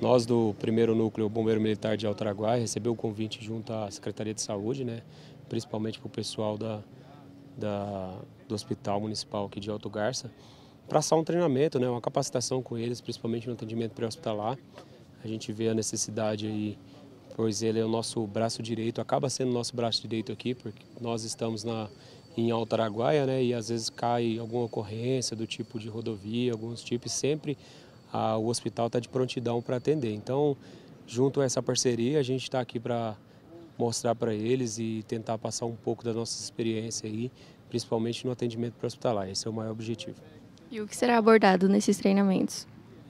Nós do primeiro núcleo Bombeiro Militar de Altaraguai recebeu o convite junto à Secretaria de Saúde, né, principalmente para o pessoal da, da, do Hospital Municipal aqui de Alto Garça, para passar um treinamento, né, uma capacitação com eles, principalmente no atendimento pré-hospitalar. A gente vê a necessidade aí, pois ele é o nosso braço direito, acaba sendo o nosso braço direito aqui, porque nós estamos na, em Altaraguaia, né, e às vezes cai alguma ocorrência do tipo de rodovia, alguns tipos, sempre a, o hospital está de prontidão para atender. Então, junto a essa parceria, a gente está aqui para mostrar para eles e tentar passar um pouco da nossa experiência aí, principalmente no atendimento pré-hospitalar. Esse é o maior objetivo. E o que será abordado nesses treinamentos?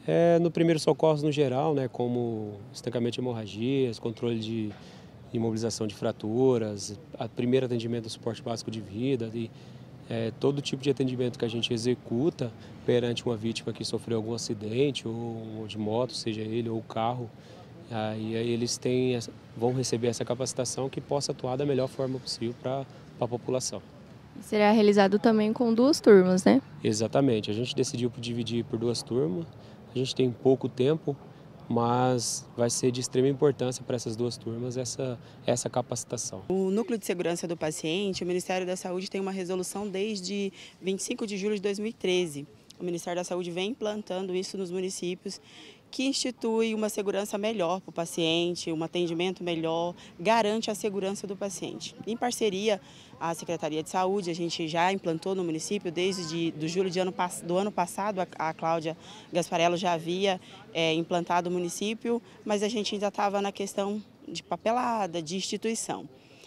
É, no primeiro socorro no geral, né, como estancamento de hemorragias, controle de imobilização de fraturas, a primeiro atendimento do suporte básico de vida, de é, todo tipo de atendimento que a gente executa perante uma vítima que sofreu algum acidente, ou de moto, seja ele, ou carro, aí, aí eles têm, vão receber essa capacitação que possa atuar da melhor forma possível para a população. Será realizado também com duas turmas, né? Exatamente. A gente decidiu dividir por duas turmas. A gente tem pouco tempo, mas vai ser de extrema importância para essas duas turmas essa, essa capacitação. O Núcleo de Segurança do Paciente, o Ministério da Saúde tem uma resolução desde 25 de julho de 2013. O Ministério da Saúde vem implantando isso nos municípios que institui uma segurança melhor para o paciente, um atendimento melhor, garante a segurança do paciente. Em parceria, a Secretaria de Saúde, a gente já implantou no município desde de, do julho de ano, do ano passado, a, a Cláudia Gasparello já havia é, implantado o município, mas a gente ainda estava na questão de papelada, de instituição.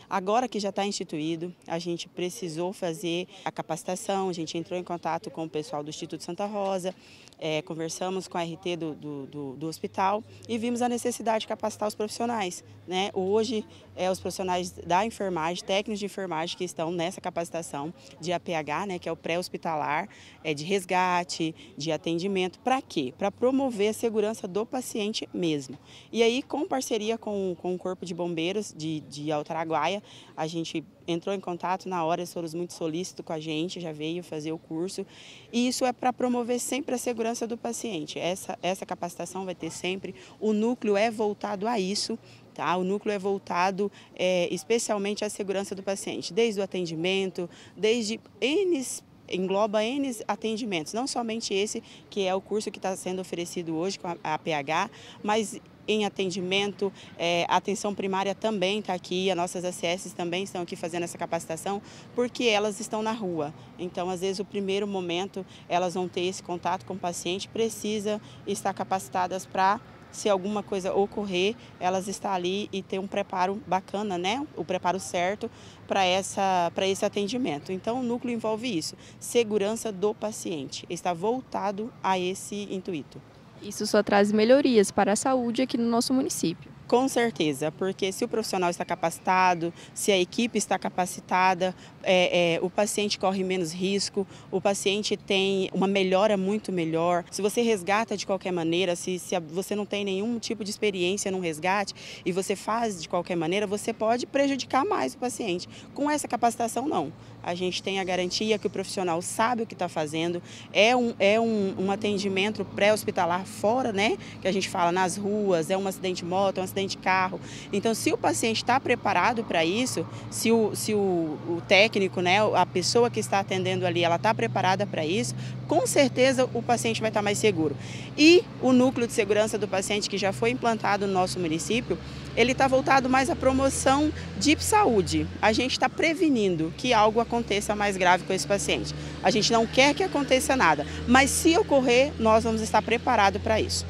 Agora que já está instituído, a gente precisou fazer a capacitação, a gente entrou em contato com o pessoal do Instituto Santa Rosa, é, conversamos com a RT do, do, do, do, hospital e vimos a necessidade de capacitar os profissionais. Né? Hoje, é, os profissionais da enfermagem, técnicos de enfermagem que estão nessa capacitação de APH, né, que é o pré-hospitalar, é, de resgate, de atendimento. Para quê? Para promover a segurança do paciente mesmo. E aí, com parceria com, com o Corpo de Bombeiros de, de Altaraguaia, a gente entrou em contato na hora, eles foram muito solícitos com a gente, já veio fazer o curso. E isso é para promover sempre a segurança do paciente. Essa, essa capacitação vai ter sempre. O núcleo é voltado a isso. Tá? O núcleo é voltado é, especialmente à segurança do paciente, desde o atendimento, desde N engloba N atendimentos, não somente esse que é o curso que está sendo oferecido hoje com a APH, mas em atendimento, é, atenção primária também está aqui, as nossas ACS também estão aqui fazendo essa capacitação, porque elas estão na rua. Então, às vezes, o primeiro momento, elas vão ter esse contato com o paciente, precisa estar capacitadas para se alguma coisa ocorrer, elas estão ali e ter um preparo bacana, né? O preparo certo para essa para esse atendimento. Então o núcleo envolve isso, segurança do paciente, está voltado a esse intuito. Isso só traz melhorias para a saúde aqui no nosso município. Com certeza, porque se o profissional está capacitado, se a equipe está capacitada, é, é, o paciente corre menos risco, o paciente tem uma melhora muito melhor. Se você resgata de qualquer maneira, se, se você não tem nenhum tipo de experiência no resgate e você faz de qualquer maneira, você pode prejudicar mais o paciente. Com essa capacitação, não. A gente tem a garantia que o profissional sabe o que está fazendo, é um, é um, um atendimento pré-hospitalar fora, né? Que a gente fala nas ruas, é um acidente de moto, é um acidente acidente de carro. Então, se o paciente está preparado para isso, se, o, se o, o, técnico, né, a pessoa que está atendendo ali, ela está preparada para isso, com certeza o paciente vai estar mais seguro. E o núcleo de segurança do paciente que já foi implantado no nosso município, ele está voltado mais à promoção de saúde. A gente está prevenindo que algo aconteça mais grave com esse paciente. A gente não quer que aconteça nada, mas se ocorrer, nós vamos estar preparados para isso.